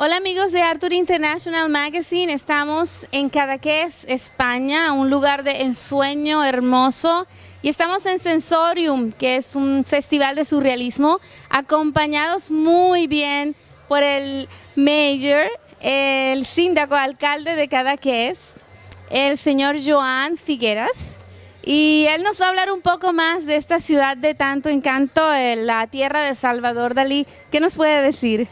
Hola amigos de Arthur International Magazine, estamos en Cadaqués, España, un lugar de ensueño hermoso y estamos en Sensorium, que es un festival de surrealismo, acompañados muy bien por el mayor, el síndaco alcalde de Cadaqués, el señor Joan Figueras. Y él nos va a hablar un poco más de esta ciudad de tanto encanto, la tierra de Salvador Dalí. ¿Qué nos puede decir?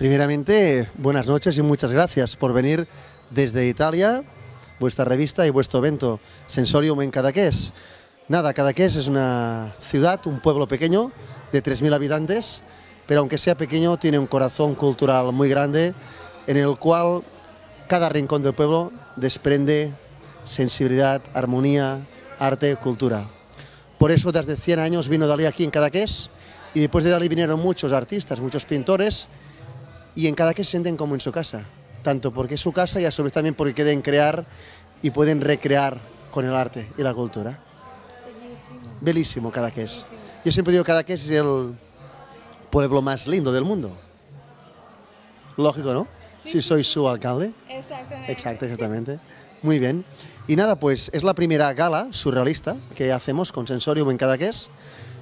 Primeramente, buenas noches y muchas gracias por venir desde Italia, vuestra revista y vuestro evento Sensorium en Cadaqués. Nada, Cadaqués es una ciudad, un pueblo pequeño de 3.000 habitantes, pero aunque sea pequeño tiene un corazón cultural muy grande en el cual cada rincón del pueblo desprende sensibilidad, armonía, arte, cultura. Por eso desde 100 años vino Dalí aquí en Cadaqués y después de Dalí vinieron muchos artistas, muchos pintores y en cada que se sienten como en su casa, tanto porque es su casa y a su vez también porque pueden crear y pueden recrear con el arte y la cultura. Bellísimo. Bellísimo Cadaqués. Yo siempre digo que Cadaqués es el pueblo más lindo del mundo. Lógico, ¿no? Si soy su alcalde. Exactamente. Exacto, exactamente. Muy bien. Y nada, pues es la primera gala surrealista que hacemos con Sensorium en Cadaqués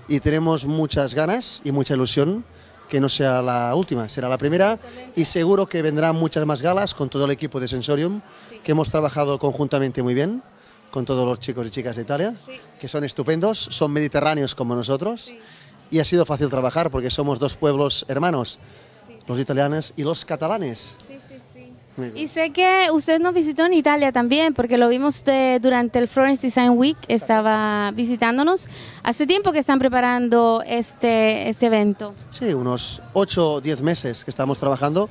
y tenemos muchas ganas y mucha ilusión que no sea la última, será la primera. Y seguro que vendrán muchas más galas con todo el equipo de Sensorium, que hemos trabajado conjuntamente muy bien con todos los chicos y chicas de Italia, que son estupendos, son mediterráneos como nosotros. Y ha sido fácil trabajar porque somos dos pueblos hermanos, los italianos y los catalanes. Y sé que usted nos visitó en Italia también, porque lo vimos durante el Florence Design Week, estaba visitándonos. Hace tiempo que están preparando este, este evento. Sí, unos 8 o 10 meses que estamos trabajando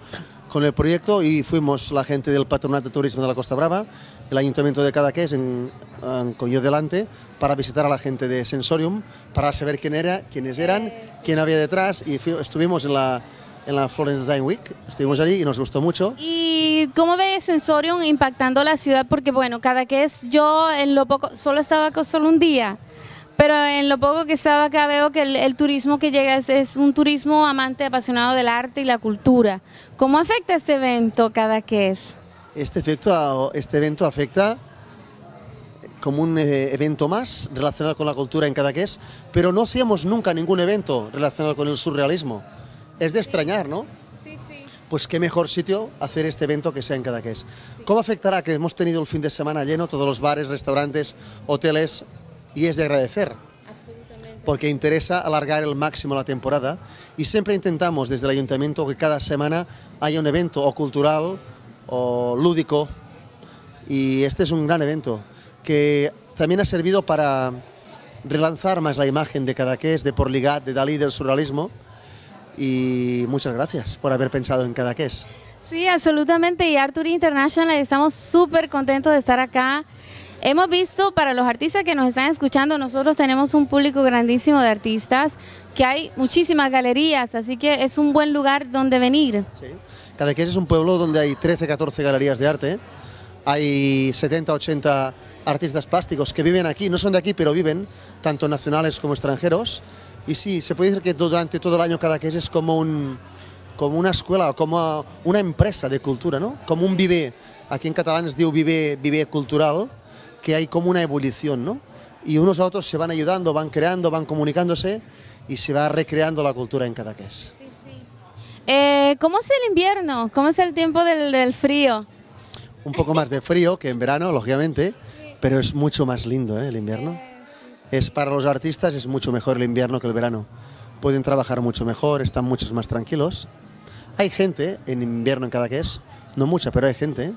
con el proyecto y fuimos la gente del Patronato de Turismo de la Costa Brava, el Ayuntamiento de Cadaqués, en, en, con yo delante, para visitar a la gente de Sensorium, para saber quién era, quiénes eran, quién había detrás y estuvimos en la en la Florence Design Week. Estuvimos allí y nos gustó mucho. ¿Y cómo ve Sensorium impactando la ciudad? Porque bueno, cada que es yo en lo poco, solo estaba solo un día, pero en lo poco que estaba acá veo que el, turismo que llega es, un turismo amante, apasionado del arte y la cultura. ¿Cómo afecta este evento cada que es? Este, efecto, este evento afecta como un eh, evento más relacionado con la cultura en Cadaqués, pero no hacíamos nunca ningún evento relacionado con el surrealismo es de extrañar, ¿no? Sí, sí. Pues qué mejor sitio hacer este evento que sea en Cadaqués. ¿Cómo afectará que hemos tenido el fin de semana lleno, todos los bares, restaurantes, hoteles, y es de agradecer? Absolutamente. Porque interesa alargar el máximo la temporada y siempre intentamos desde el ayuntamiento que cada semana haya un evento o cultural o lúdico y este es un gran evento que también ha servido para relanzar más la imagen de Cadaqués, de Porligat, de Dalí, del surrealismo, y muchas gracias por haber pensado en Cadaqués. Sí, absolutamente. Y Arthur International, estamos súper contentos de estar acá. Hemos visto para los artistas que nos están escuchando, nosotros tenemos un público grandísimo de artistas, que hay muchísimas galerías, así que es un buen lugar donde venir. Sí. Cadaqués es un pueblo donde hay 13, 14 galerías de arte, hay 70, 80 artistas plásticos que viven aquí, no son de aquí, pero viven, tanto nacionales como extranjeros, y sí, se puede decir que durante todo el año cada que es como, un, como una escuela, como una empresa de cultura, ¿no? Como un vive, aquí en catalán es diu vive, vive cultural, que hay como una evolución, ¿no? Y unos a otros se van ayudando, van creando, van comunicándose y se va recreando la cultura en Cadaqués. Sí, sí. Eh, ¿Cómo es el invierno? ¿Cómo es el tiempo del, del, frío? Un poco más de frío que en verano, lógicamente, pero es mucho más lindo ¿eh? el invierno. Es para los artistas es mucho mejor el invierno que el verano. Pueden trabajar mucho mejor, están muchos más tranquilos. Hay gente en invierno en Cadaqués, no mucha, pero hay gente.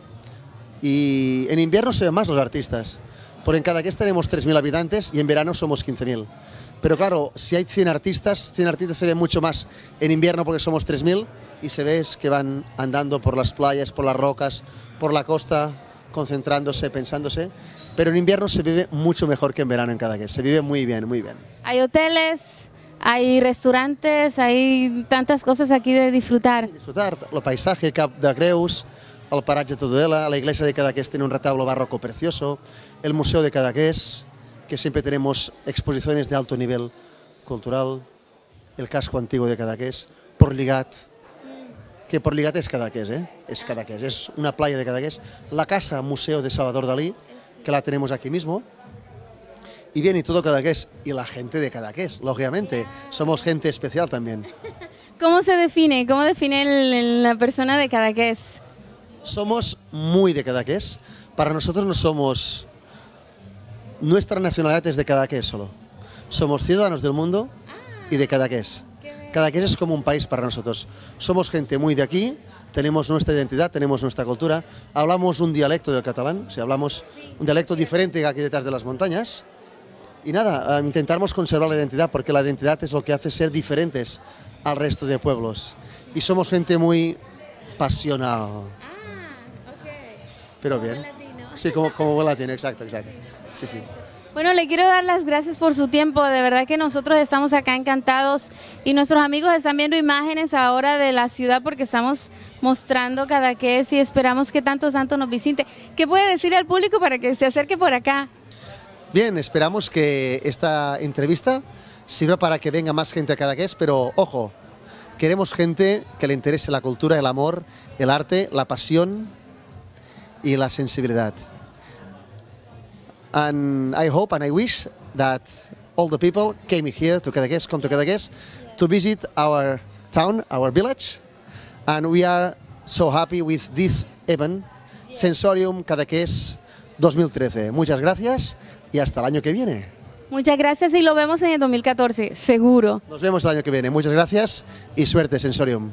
Y en invierno se ven más los artistas, porque en Cadaqués tenemos 3.000 habitantes y en verano somos 15.000. Pero claro, si hay 100 artistas, 100 artistas se ven mucho más en invierno porque somos 3.000 y se ve que van andando por las playas, por las rocas, por la costa, concentrándose, pensándose pero en invierno se vive mucho mejor que en verano en Cadaqués, se vive muy bien, muy bien. Hay hoteles, hay restaurantes, hay tantas cosas aquí de disfrutar. Disfrutar, el paisaje Cap de Creus, el paratge de Tudela, la iglesia de Cadaqués tiene un retablo barroco precioso, el museo de Cadaqués, que siempre tenemos exposiciones de alto nivel cultural, el casco antiguo de Cadaqués, Porligat, que por Ligate es Cadaqués, ¿eh? Es Cadaqués, es una playa de Cadaqués. La casa museo de Salvador Dalí, que la tenemos aquí mismo. Y bien, y todo Cadaqués. Y la gente de Cadaqués, lógicamente. Somos gente especial también. ¿Cómo se define? ¿Cómo define el- el- la persona de Cadaqués? Somos muy de Cadaqués. Para nosotros no somos... Nuestra nacionalidad es de Cadaqués solo. Somos ciudadanos del mundo y de Cadaqués. Cadaqués es como un país para nosotros. Somos gente muy de aquí, tenemos nuestra identidad, tenemos nuestra cultura, hablamos un dialecto del catalán, sea, hablamos un dialecto diferente aquí detrás de las montañas. Y nada, eh, intentamos conservar la identidad porque la identidad es lo que hace ser diferentes al resto de pueblos. Y somos gente muy pasional. Pero bien. Sí, como, como buen latino, exacto, exacto. Sí, sí. Bueno, le quiero dar las gracias por su tiempo. De verdad que nosotros estamos acá encantados y nuestros amigos están viendo imágenes ahora de la ciudad porque estamos mostrando Cadaqués y esperamos que tanto santo nos visite. ¿Qué puede decir al público para que se acerque por acá? Bien, esperamos que esta entrevista sirva para que venga más gente a Cadaqués, pero ojo, queremos gente que le interese la cultura, el amor, el arte, la pasión y la sensibilidad. And I hope and I wish that all the people came here to Cadaqués, come to Cadaqués, to visit our town, our village, and we are so happy with this event, Sensorium Cadaqués 2013. Muchas gracias y hasta el año que viene. Muchas gracias y lo vemos en el 2014, seguro. Nos vemos el año que viene. Muchas gracias y suerte, Sensorium.